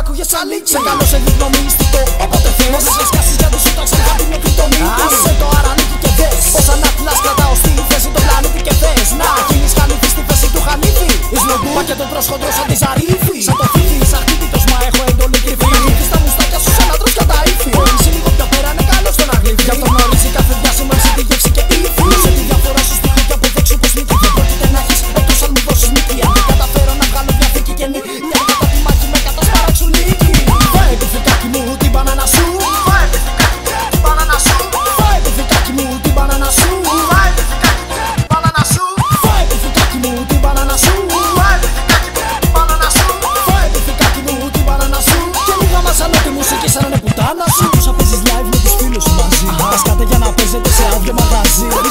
άκουγε. Σε καλό σε γνωμίστικο, οπότε θυμάσαι. Σε σκάσει για το σούταξε κάτι με το μύθο. Το αρανίκι και δες. να ανάπηλα κρατάω στη θέση το πλανήτη και θες. Να γίνεις χανίφη στη θέση του χανίφη. Και τον τροσχοντρό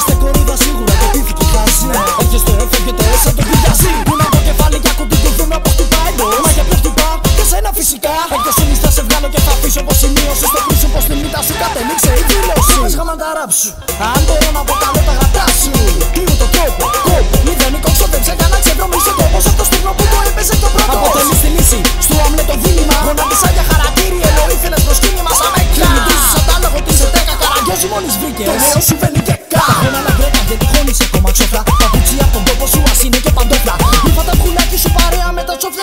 Είστε κορίδα σίγουρα το πίθη κοιτάζει Όχι στο και το έσα το κοιτάζει Πού να το κεφάλι και ακούνται του δρόμο από την πάιντο Μα για ποιος του πάω και σένα φυσικά. Εγκοσύνης θα σε βγάλω και θα αφήσω πως σημείωσε. Στο πίσω πως την μύτα σου κατελήξε η δήλωση. Μες να τα ράψω Αν μπορώ να πω αποκαλώ τα γατά σου. Κλείνω το κόπο, κόπο, μηδενικό ξοδέψε για να ξεδρομήσω το πως πόσο το στιγμό και νέο σου φαίνει και κα Ένα λαγκρέτα δεν τυχώνει ακόμα ξόφλα. Παπούτσια από τον κόπο σου ας είναι και παντόφλα. Είπα τα πουλάκι σου παρέα με τα τσόφλα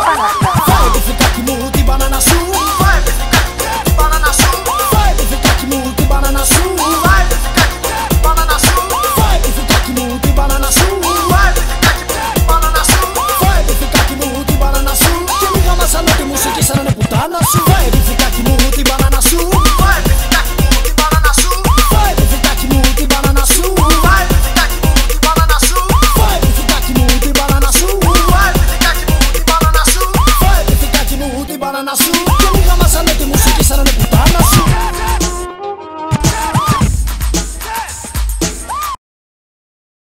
Fuck!